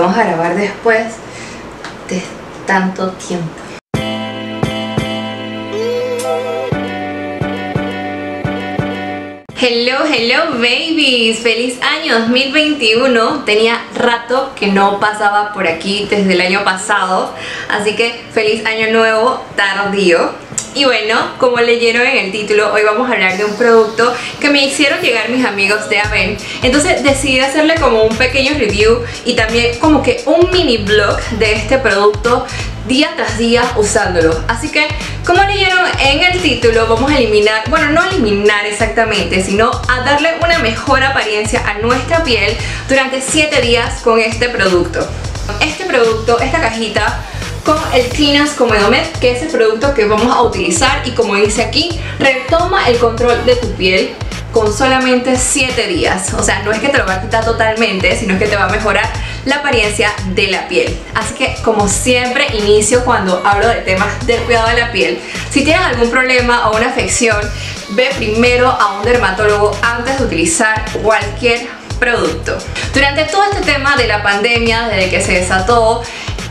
vamos a grabar después de tanto tiempo. Hello, hello babies, feliz año 2021 Tenía rato que no pasaba por aquí desde el año pasado. Así que feliz año nuevo tardío y bueno, como leyeron en el título, hoy vamos a hablar de un producto que me hicieron llegar mis amigos de Aven. Entonces decidí hacerle como un pequeño review y también como que un mini blog de este producto día tras día usándolo. Así que, como leyeron en el título, vamos a eliminar, bueno, no eliminar exactamente, sino a darle una mejor apariencia a nuestra piel durante 7 días con este producto. Este producto, esta cajita con el Cleanance Comedomed, que es el producto que vamos a utilizar y como dice aquí, retoma el control de tu piel con solamente 7 días. O sea, no es que te lo va a quitar totalmente, sino que te va a mejorar la apariencia de la piel. Así que, como siempre, inicio cuando hablo de temas del cuidado de la piel. Si tienes algún problema o una afección, ve primero a un dermatólogo antes de utilizar cualquier producto. Durante todo este tema de la pandemia, desde que se desató,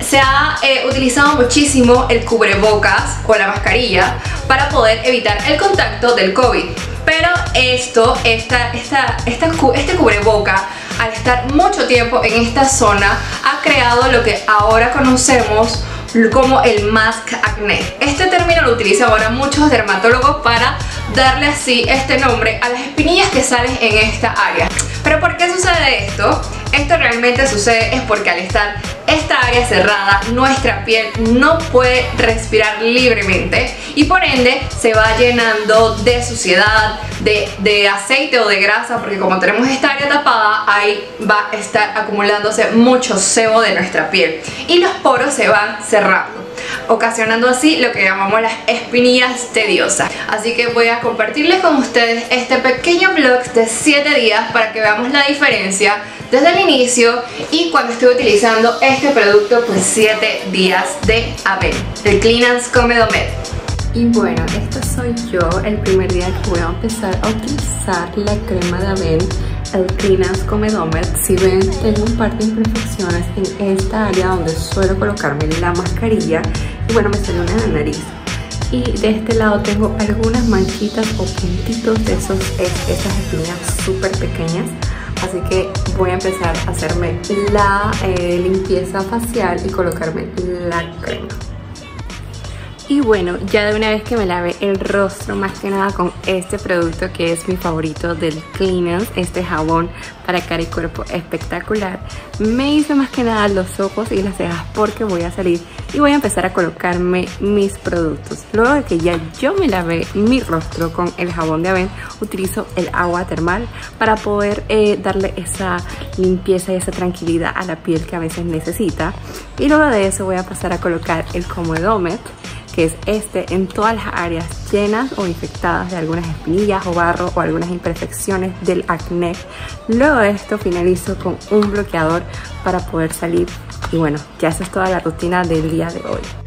se ha eh, utilizado muchísimo el cubrebocas o la mascarilla para poder evitar el contacto del COVID. Pero esto, esta, esta, esta, este cubreboca, al estar mucho tiempo en esta zona, ha creado lo que ahora conocemos como el mask acné. Este término lo utilizan ahora muchos dermatólogos para darle así este nombre a las espinillas que salen en esta área. Pero ¿por qué sucede esto? Esto realmente sucede es porque al estar área cerrada, nuestra piel no puede respirar libremente y por ende se va llenando de suciedad, de, de, aceite o de grasa, porque como tenemos esta área tapada, ahí va a estar acumulándose mucho sebo de nuestra piel y los poros se van cerrando ocasionando así lo que llamamos las espinillas tediosas. Así que voy a compartirles con ustedes este pequeño blog de 7 días para que veamos la diferencia desde el inicio y cuando estoy utilizando este producto por 7 días de Aven, el Cleanance Comedomed. Y bueno, esto soy yo el primer día que voy a empezar a utilizar la crema de Aven, el Cleanance Comedomed. Si ven, tengo un par de imperfecciones en esta área donde suelo colocarme la mascarilla y bueno, me sale una en la nariz. Y de este lado tengo algunas manchitas o puntitos de esos, esas espinillas súper pequeñas así que voy a empezar a hacerme la eh, limpieza facial y colocarme la crema. Y bueno, ya de una vez que me lave el rostro, más que nada con este producto que es mi favorito del Cleanance, este jabón para cara y cuerpo espectacular, me hice más que nada los ojos y las cejas porque voy a salir y voy a empezar a colocarme mis productos. Luego de que ya yo me lavé mi rostro con el jabón de Aven, utilizo el agua termal para poder eh, darle esa limpieza y esa tranquilidad a la piel que a veces necesita. Y luego de eso voy a pasar a colocar el Comedomet que es este en todas las áreas llenas o infectadas de algunas espinillas o barro o algunas imperfecciones del acné. Luego de esto finalizo con un bloqueador para poder salir y bueno, ya esa es toda la rutina del día de hoy.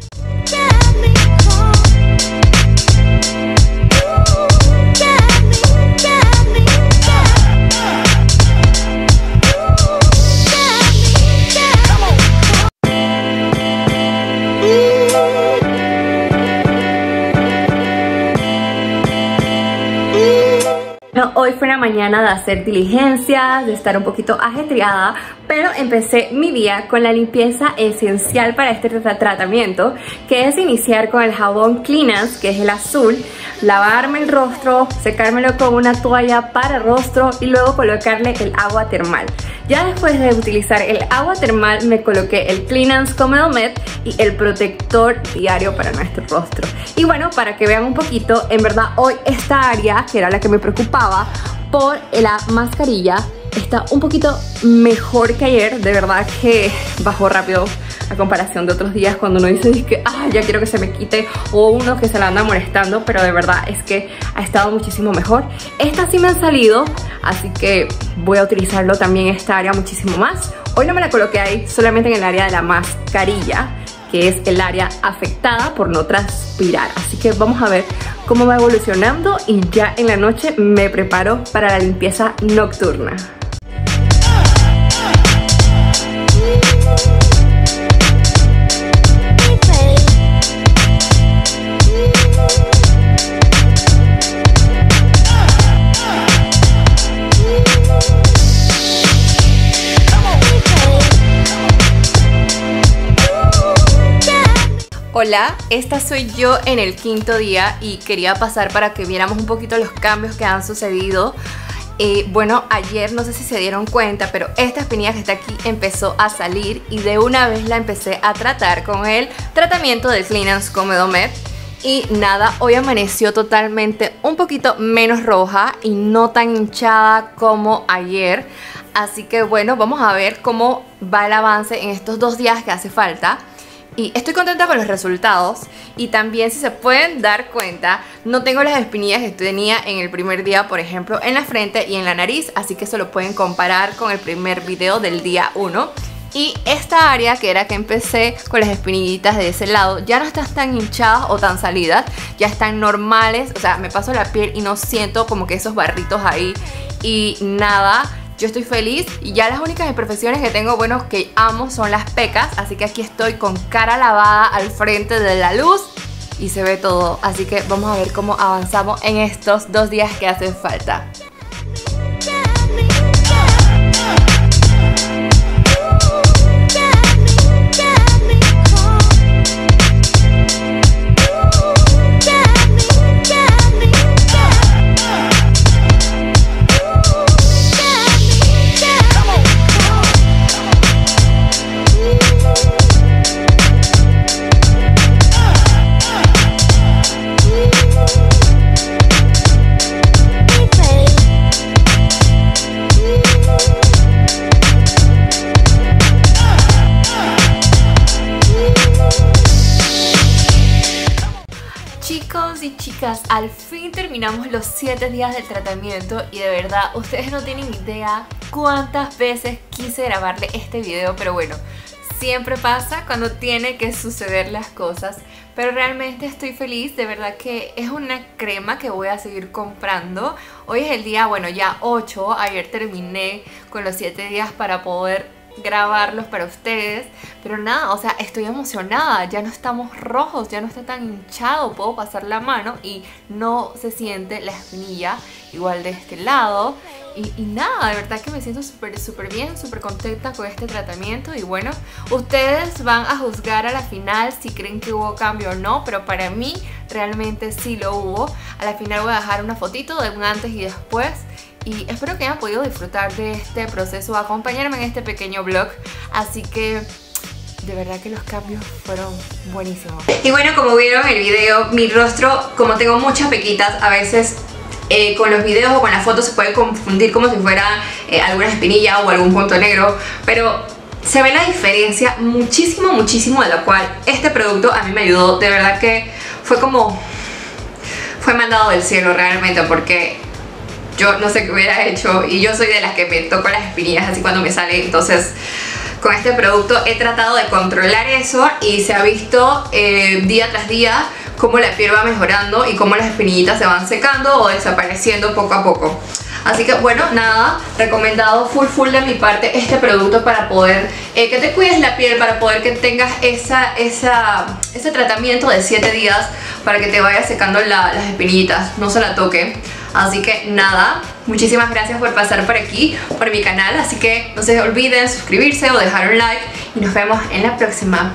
Hoy fue una mañana de hacer diligencias, de estar un poquito ajetreada, pero empecé mi día con la limpieza esencial para este tratamiento, que es iniciar con el jabón Cleanance, que es el azul, lavarme el rostro, secármelo con una toalla para rostro y luego colocarle el agua termal. Ya después de utilizar el agua termal me coloqué el Cleanance Comedomed y el protector diario para nuestro rostro. Y bueno, para que vean un poquito, en verdad hoy esta área, que era la que me preocupaba por la mascarilla, está un poquito mejor que ayer, de verdad que bajó rápido a comparación de otros días cuando uno dice que ah, ya quiero que se me quite o uno que se la anda molestando, pero de verdad es que ha estado muchísimo mejor. Estas sí me han salido, así que voy a utilizarlo también en esta área muchísimo más. Hoy no me la coloqué ahí, solamente en el área de la mascarilla, que es el área afectada por no transpirar. Así que vamos a ver cómo va evolucionando y ya en la noche me preparo para la limpieza nocturna. Hola, esta soy yo en el quinto día y quería pasar para que viéramos un poquito los cambios que han sucedido eh, bueno, ayer no sé si se dieron cuenta, pero esta espinilla que está aquí empezó a salir y de una vez la empecé a tratar con el tratamiento de Cleanance Comedomed. Y nada, hoy amaneció totalmente un poquito menos roja y no tan hinchada como ayer. Así que bueno, vamos a ver cómo va el avance en estos dos días que hace falta y estoy contenta con los resultados y también si se pueden dar cuenta no tengo las espinillas que tenía en el primer día por ejemplo en la frente y en la nariz así que eso lo pueden comparar con el primer video del día 1 y esta área que era que empecé con las espinillitas de ese lado ya no están tan hinchadas o tan salidas ya están normales o sea me paso la piel y no siento como que esos barritos ahí y nada yo estoy feliz y ya las únicas imperfecciones que tengo, bueno, que amo son las pecas. Así que aquí estoy con cara lavada al frente de la luz y se ve todo. Así que vamos a ver cómo avanzamos en estos dos días que hacen falta. Chicas, al fin terminamos los 7 días del tratamiento y de verdad ustedes no tienen idea cuántas veces quise grabarle este video, pero bueno, siempre pasa cuando tiene que suceder las cosas. Pero realmente estoy feliz, de verdad que es una crema que voy a seguir comprando. Hoy es el día, bueno, ya 8, ayer terminé con los 7 días para poder grabarlos para ustedes. Pero nada, o sea, estoy emocionada. Ya no estamos rojos, ya no está tan hinchado. Puedo pasar la mano y no se siente la espinilla igual de este lado. Y, nada, de verdad que me siento súper, súper bien, súper contenta con este tratamiento. Y bueno, ustedes van a juzgar a la final si creen que hubo cambio o no. Pero para mí realmente sí lo hubo. A la final voy a dejar una fotito de un antes y después y espero que hayan podido disfrutar de este proceso, acompañarme en este pequeño vlog, así que de verdad que los cambios fueron buenísimos. Y bueno, como vieron en el video, mi rostro, como tengo muchas pequitas, a veces eh, con los videos o con las fotos se puede confundir como si fuera eh, alguna espinilla o algún punto negro, pero se ve la diferencia muchísimo, muchísimo de lo cual este producto a mí me ayudó, de verdad que fue como, fue mandado del cielo realmente porque yo no sé qué hubiera hecho y yo soy de las que me toco las espinillas así cuando me sale, entonces con este producto he tratado de controlar eso y se ha visto eh, día tras día cómo la piel va mejorando y cómo las espinillitas se van secando o desapareciendo poco a poco. Así que bueno, nada, recomendado full full de mi parte este producto para poder eh, que te cuides la piel, para poder que tengas esa, esa, ese tratamiento de 7 días para que te vaya secando las espinillitas, no se la toque. Así que nada, muchísimas gracias por pasar por aquí, por mi canal. Así que no se olviden suscribirse o dejar un like y nos vemos en la próxima.